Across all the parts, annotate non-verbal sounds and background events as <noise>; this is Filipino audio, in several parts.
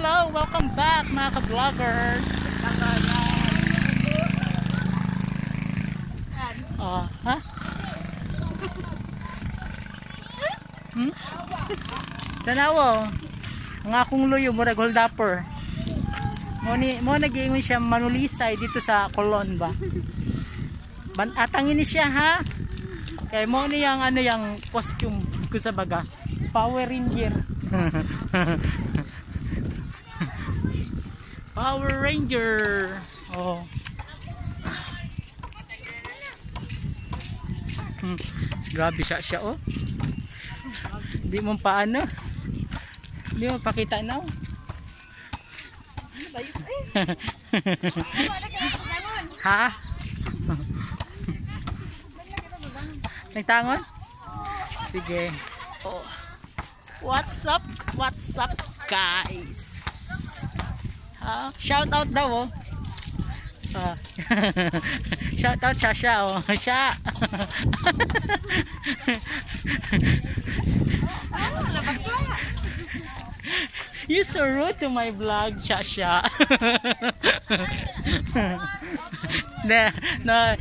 hello! Welcome back mga ka-vloggers! Oh, ha? Hmm? Tanawo, ang akong luyo, murag hold upper. Mo ni mo nagiingon siya manulisay dito sa Colon ba. Ban atangin ni siya ha. Kay mo ni yang ano yang costume ko sa baga. Power Ranger. <laughs> Power Ranger. Oh. Hmm. Grabe siya siya oh. Hindi mo paano. Hindi mo pakita na. <laughs> ha? <laughs> Nagtangon? Sige. Oh. What's up? What's up, guys? Ha? Shout out daw oh. Ah. <laughs> Shout out siya siya oh. <laughs> Siya. <laughs> You so rude to my vlog, siya. no, no,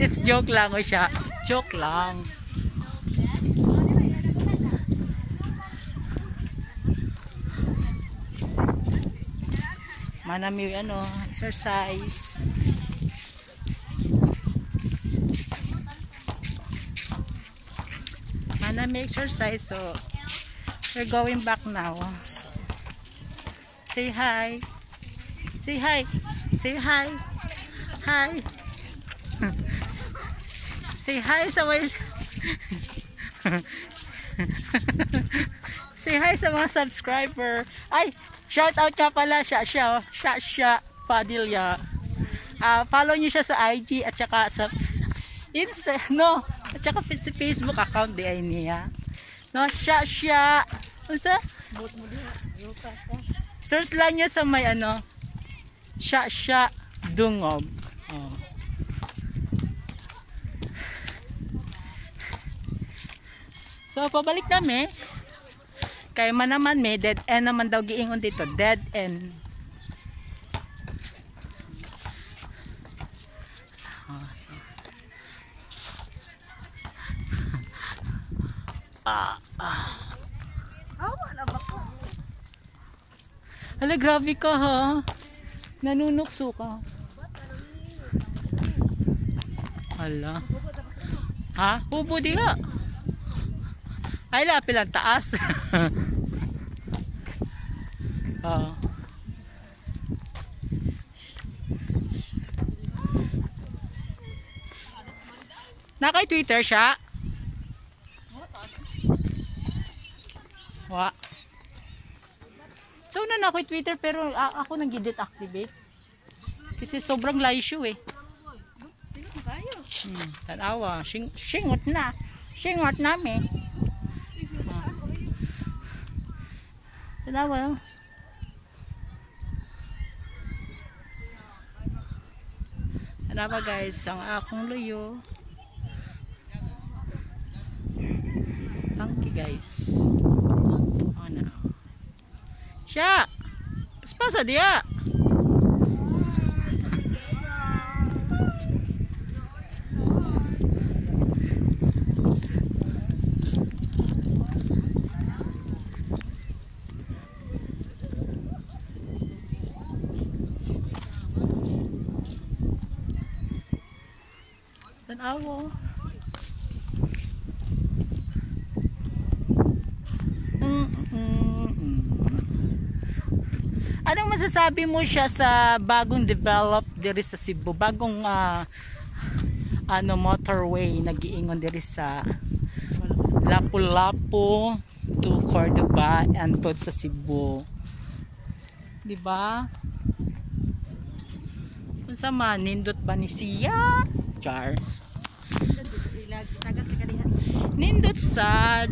it's joke lang oh siya. Joke lang. Manami ano, exercise. Manami exercise so we're going back now. So, say hi. Say hi. Say hi. Hi. <laughs> Say hi sa way. <laughs> Say hi sa mga subscriber. Ay, shout out ka pala siya siya oh. Siya siya Padilla. Ah, follow niyo siya sa IG at saka sa Insta, no. At saka sa Facebook account di ay niya. No, siya siya. Unsa? Search lang niyo sa may ano. Siya siya dungob. Oh. So, pabalik kami. Kaya man naman may dead end naman daw giingon dito. Dead end. Oh, so. ah, ah. Hala, grabe ka ha. Nanunukso ka. Hala. Ha? Ubo di ka. Ay, lapil ang taas. <laughs> Oo. Nakay Twitter siya? Wa. So na ako Twitter pero ako nang gidit-activate. Kasi sobrang layo eh. Hmm, tanawa. Sing singot na. Singot namin. Tanawa. Tanawa guys, ang akong luyo. You guys. Oh no. Siya! Pasa dia! Tanawa. Mm, mm. Anong masasabi mo siya sa bagong develop diri sa Cebu? Bagong ah, ano motorway nagiingon diri sa Lapu-Lapu to Cordoba and to sa Cebu. 'Di ba? Unsa man nindot ba ni siya? Char. Nindot sad.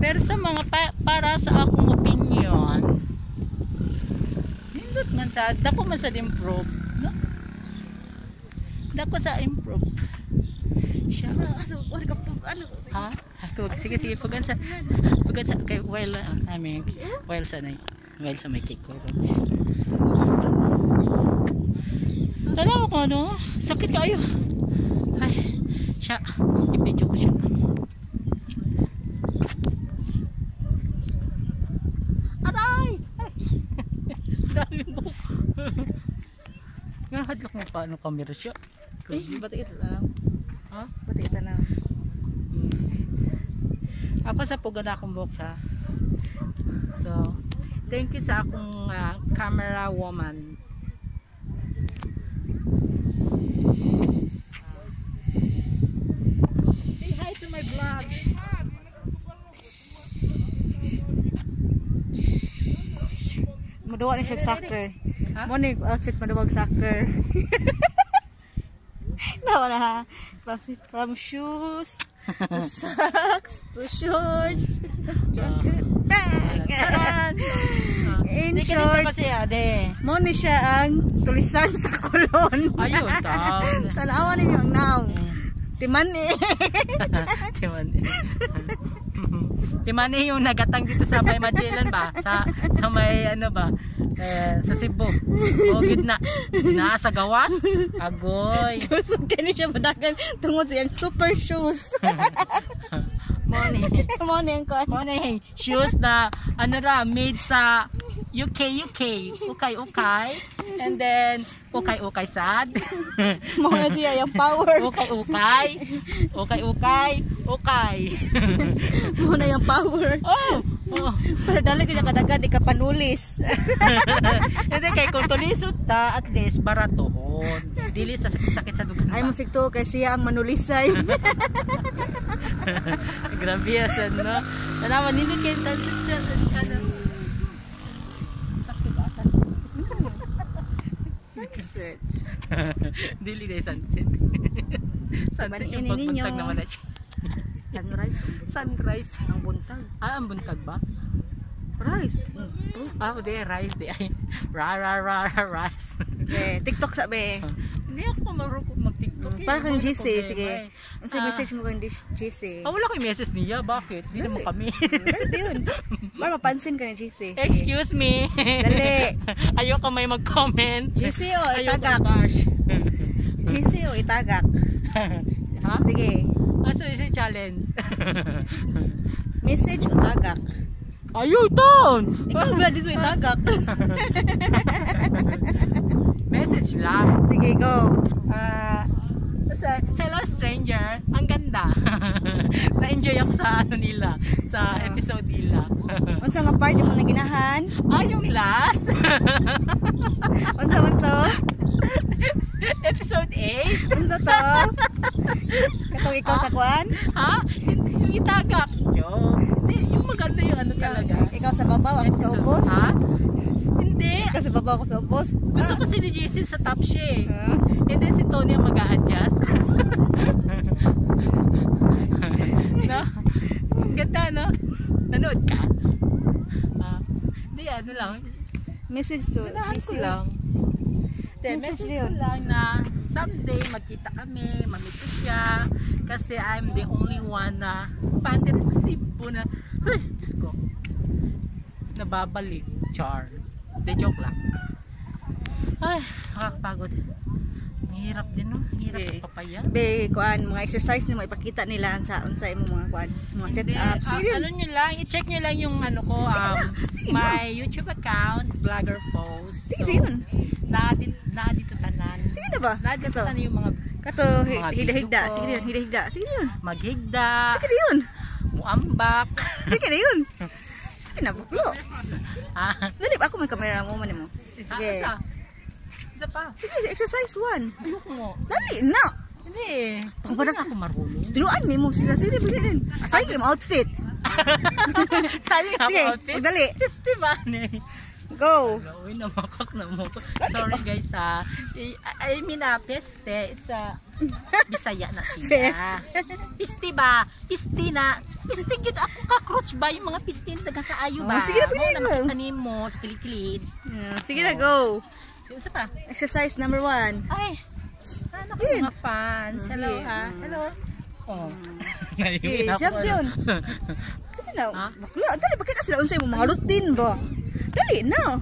Pero sa mga pa- para sa akong opinion, nindot man sa dako man sa improve, no? Dako sa improve. Siya. Sa aso ko ka pug ano ko. Ha? Tug, sige, sige. Pugan sa, pugan sa, kay, while, uh, I mean, while sa, na- while sa may cake ko. Tanaw ko, ano? Sakit kayo. Ay, siya. I-video ko siya. Aray! Ay! <laughs> Dami mo. <laughs> Nahadlok mo paano camera siya. Eh, bati ito na. Ha? Bati ito na. Ako sa pugan akong buhok siya. So, thank you sa akong ah, camera woman. Say hi to my vlog. Maduwa ni siya soccer. Mo ni outfit maduwag soccer. <laughs> Nawa na ha. From, from shoes, to <laughs> socks, to shorts, <laughs> jacket, bag. In short, mo ni siya ang tulisan sa kulon. Ayun, down. Tanawa ninyo ang naong. Timan eh. Timan. Timan eh yung nagatang dito sa may Magellan ba? Sa sa may ano ba? Eh, sa Cebu. Bugid na. Nasa gawas. Agoy. Gusto ka ni siya madagan tungod sa super shoes. <laughs> Money. mo ni ang kuan. Money. Shoes na ano ra made sa UK UK. Ukay ukay. And then ukay ukay sad. <laughs> Mo na siya yung power. ukay ukay. Ukay ukay. Ukay. Mo na yung power. Oh. Oh. Para dali kanya kadagan ikapanulis. <laughs> Hindi kay kung tulisod ta at least baratohon. Dili sa sakit sa dugan. Ay mo sigto kay siya ang manulisay. <laughs> Grabe yasan no. Tanawan nindot kay sunset siya sa asa. Search. <laughs> Dili na sunset. sunset yung pagbuntag naman na siya. Sunrise. Sunrise. Ang buntag. Ah, ang buntag ba? Rice. Ah, di, rice di ay. Ra ra ra ra rice. Eh, TikTok sabi. Hindi ako marunong mag-tiktok. eh. Para kang GC, sige. eh. Ang sa Ah. message mo kang GC. Ah, wala kang message niya. Bakit? Hindi naman kami. Dali yun. <laughs> Para mapansin ka ni GC. Excuse me. Dali. <laughs> Ayoko may mag-comment. GC o, Ayoko itagak. GC o, itagak. <laughs> ha? Sige. Ah, so is challenge. <laughs> Message o tagak. Ayaw, ton! Ikaw ba dito itagak? <laughs> Message lang. Sige, go. Ah, basta, hello stranger, ang ganda. <laughs> Na-enjoy ako sa ano nila, sa episode nila. Unsa nga part mo na ginahan? ah, yung last. Unsa man to? episode 8. Unsa to? Katong ikaw sa kwan? ha? Hindi, yung itagak. Yung, hindi, yung maganda yung ano talaga. Ikaw sa babaw, ako sa ubos? Ha? Hindi. Ikaw sa babaw, ako sa ubos? Gusto ko si ni Jason sa top siya eh. Ah. And then si Tony ang mag-a-adjust. <laughs> no? Ang Ganda, no? Nanood ka? Ah, Hindi, ano lang. Message to Manahan ko lang. Hindi, Message ko lang na someday magkita kami, mamit ko siya. Kasi I'm the only one na pande sa Cebu na, ay, Diyos ko, nababalik. Char. Hindi, joke lang. Ay, nakakapagod. Ang hirap din, no? Ang hirap Okay. ng papaya. Be, kuan, mga exercise nimo ipakita nila sa unsa imo mga kuan, mga set Hindi, up. ah, Sige. ano nyo lang, i-check nyo lang yung ano ko, um, <laughs> my YouTube account, Vlogger Post. Sige yun. na-dito na dito tanan. Sige na ba? Na-dito Kato. tanan yung mga Kato Mga higda-higda. video ko. Sige yun, higda-higda. Sige yun. maghigda, Sige na yun. muambak. <laughs> Sige na yun. <laughs> Sige na, buklo. ah, Dali, ako may kamera mo man mo. sige. Sige. Isa. Pa. Sige, exercise one. Ayoko mo. Dali, na. Hindi. Hindi na ako marunong. Tiluan ni mo sila. Sige, bili din. Asay yung outfit. <laughs> Sayang ako Sige, outfit. magdali. Festival eh. Go. Uy, namakak na mo. Sorry guys ha. I, I mean ah, peste. It's a <laughs> Bisaya na siya. Pest. Pisti ba? Pisti na. Pisti gid ako cockroach ba yung mga pisti na nagkakaayo ba? Oh, sige na, pwede Mo na. nakita nimo sa kilikilid. Yeah, Sige na, go. Sa pa. Exercise number one. Ay. Ano ko mga fans. Hello ha. Hello. Oh. <laughs> Okay, jump yun. <laughs> Sige na. Bakla, dali pakita sila unsay mo mga routine ba? Dali na.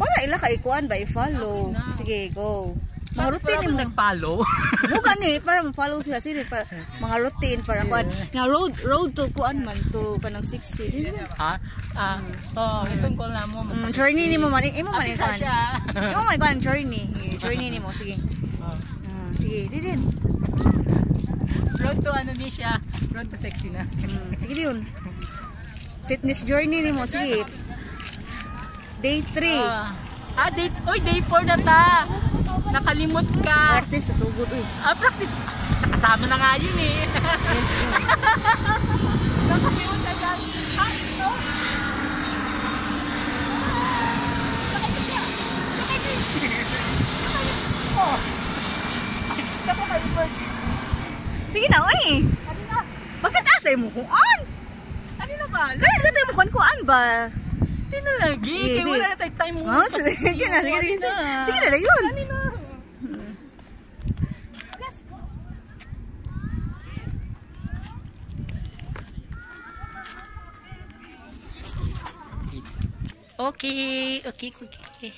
Para ila ka ikuan ba i-follow. Sige, go. Mga routine mo. nag-follow. <laughs> Mo gani para ma-follow sila sige para mga routine para kuan. Nga road road to kuan man to kanang 60. ha? Ah, oh, itong call na mo. Mm, journey ni mo man. Imo man siya. Imo man ikuan journey. Journey ni mo sige. Mm, sige, di din. Road to ano ni siya? Road to sexy na. Mm, sige yun. Fitness journey ni mo sige. Day 3. Ah, ah day, oy, day 4 na ta. Nakalimot ka. Artist, tasugod uy. Ah, practice. Sa kasama na nga yun eh. Nakalimot na yan. Ah, ito. Sakay ko siya. Sakay ko. Sakay. Oh. Naku, kalimot. Sige na, uy. Ano na? Bakit asay mo kuan? Ano na ba? Kaya tayo mo kuan kuan ba? Hindi na lagi. Kaya wala na tayong time mo. Oh, sige, na, sige, sige. Sige, sige na yun. Ano na? Let's go. Okay, okay, okay.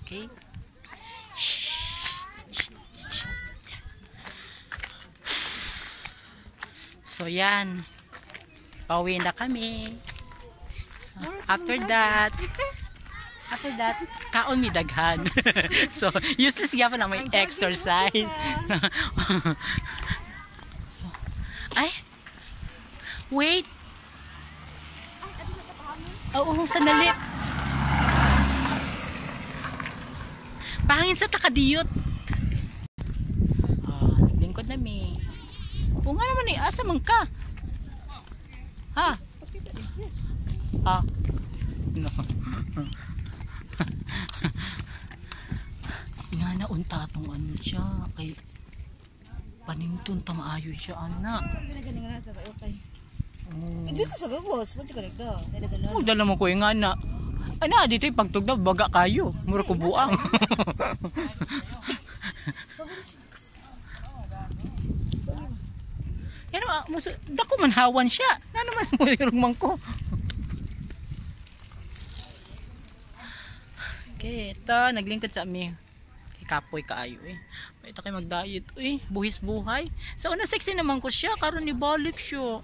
Okay. So yan. Pauwi na kami. So, after that, after that, kaon mi daghan. <laughs> so, useless gyapon na may exercise. <laughs> so, ay, wait. Oo, sandali. Pangin sa takadiyot. Ah, lingkod na mi. Oo nga naman eh, asa man ka? Ha? Ha? No. <laughs> Nga na unta tong ano siya kay panington ta maayo siya ana. Oh. Dito sa gagos, wala ka nagda. Nilagay na. Magdala mo ko yung ana. Ano, dito yung pagtugda, baga kayo. Mura ko buang. <laughs> Yan naman, musa, dako man hawan siya. Na naman <laughs> mo yung man ko. Okay, ito, naglingkod sa amin. Ikapoy kaayo eh. Ito kayo mag-diet. Eh, buhis buhay. Sa una sexy naman ko siya, karon ni balik siya.